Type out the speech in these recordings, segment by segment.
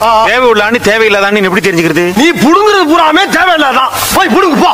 தேவை உள்ளான்னு தேவையில்லாதான்னு எப்படி தெரிஞ்சுக்கிறது? நீ புடுங்குறது பூராமே தேவையில்லாதான். போய் புடுங்கு போ.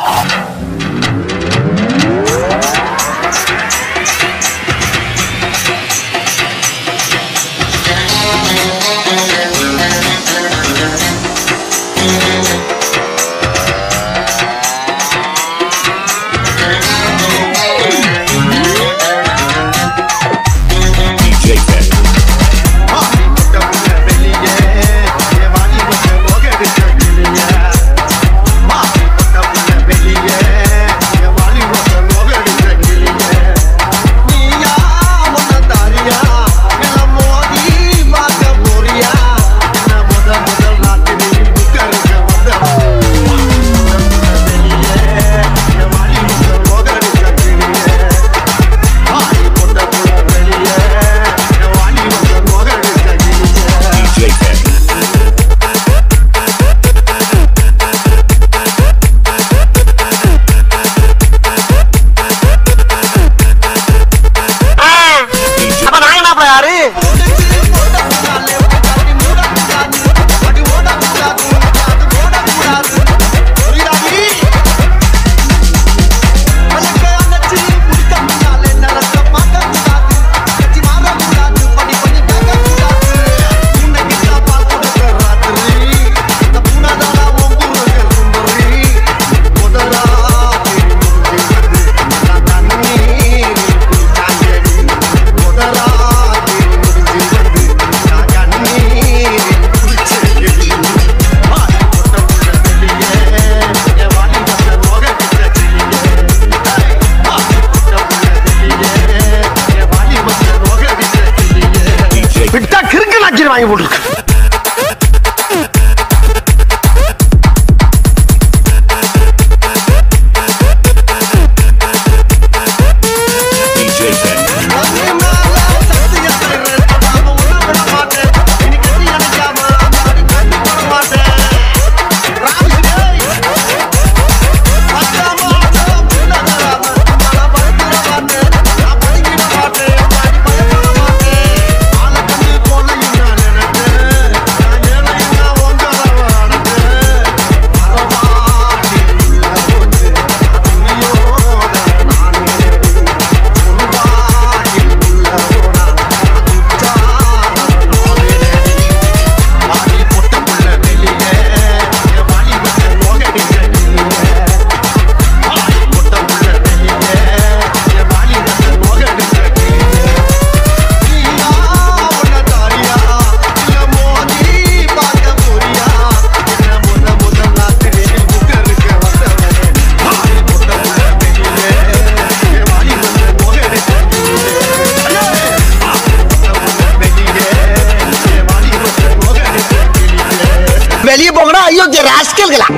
वांगे बोल ¡Cuélguela!